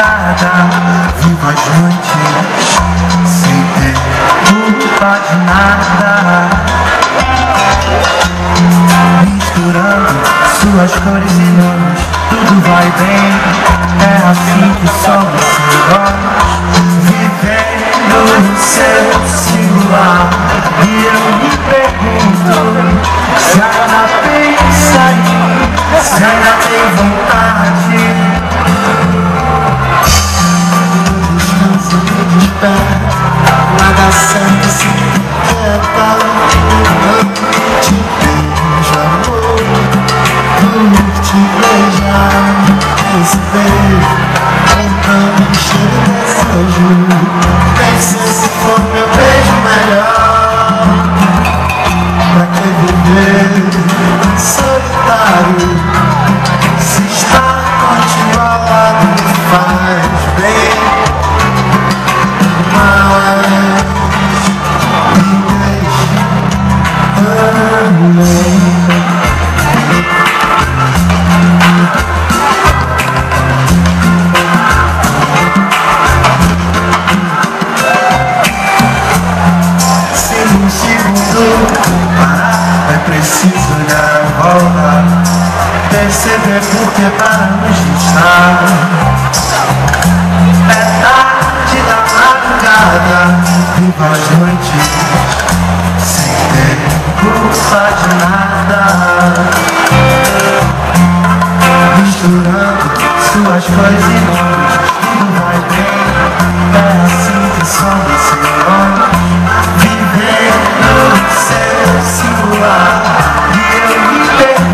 nada Vivo as noites sem ter culpa de nada. Misturando suas cores e nomes Tudo vai bem, de estar É tarde da madrugada Viva as noites Sem culpa de nada Misturando suas coisas nomes Tudo vai bem É assim que somos Vivendo no seu celular E eu me pergunto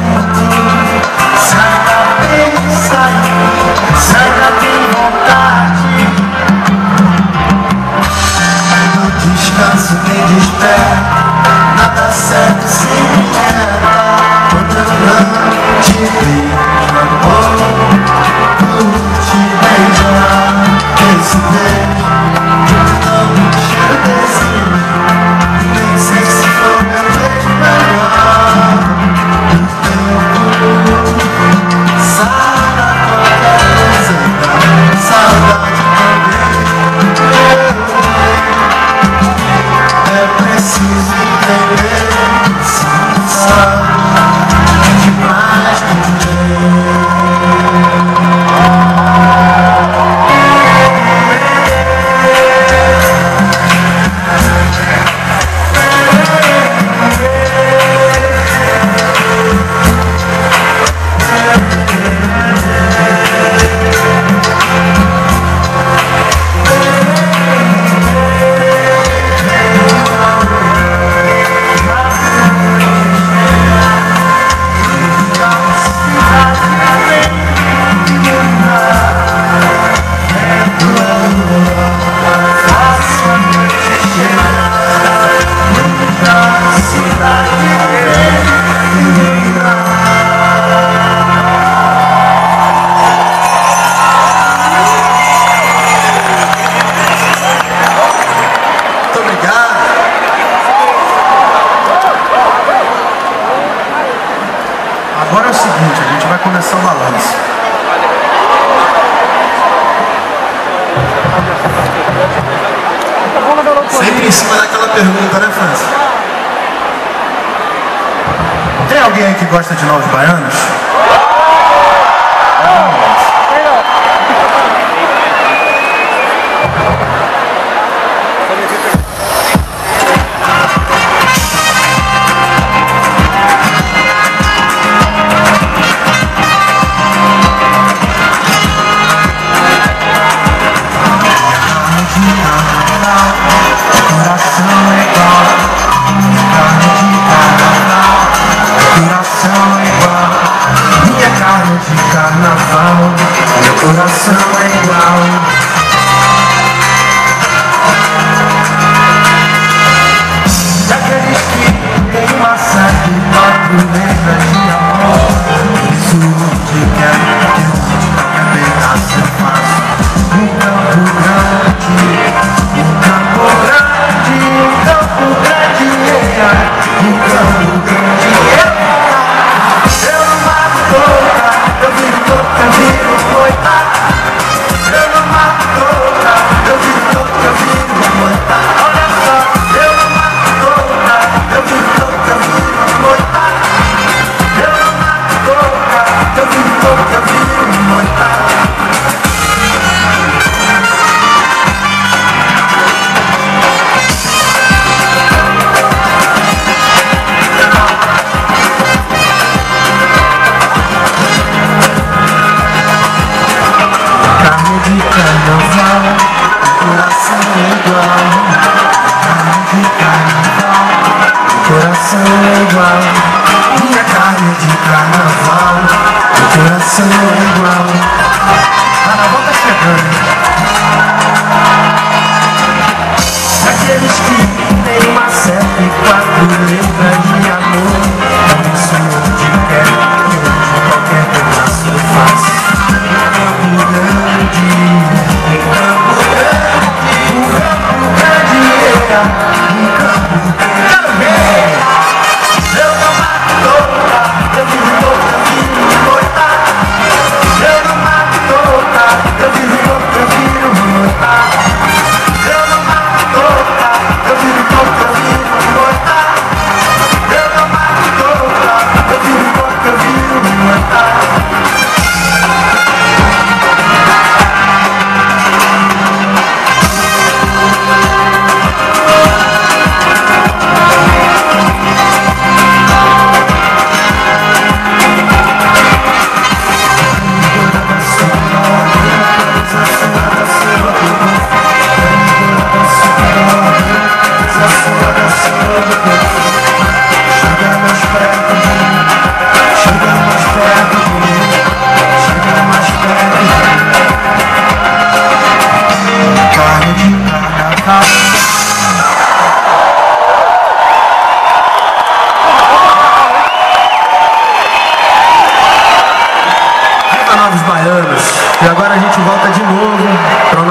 Agora é o seguinte, a gente vai começar o balanço Sempre em cima daquela pergunta, né, França? Tem alguém aí que gosta de novos baianos? coração é igual. Minha carne de carnaval Meu coração é igual. Daqueles que tem uma sangue Quatro de amor. Isso te quer que eu pedaço eu faço Um campo grande Um campo grande Um campo grande Um campo grande. coração é igual. Minha é carne de carnaval. Meu coração é igual Carnaval. Tá chegando Aqueles que têm uma sete e quatro letras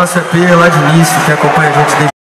nossa pia lá de início, que acompanha a gente desde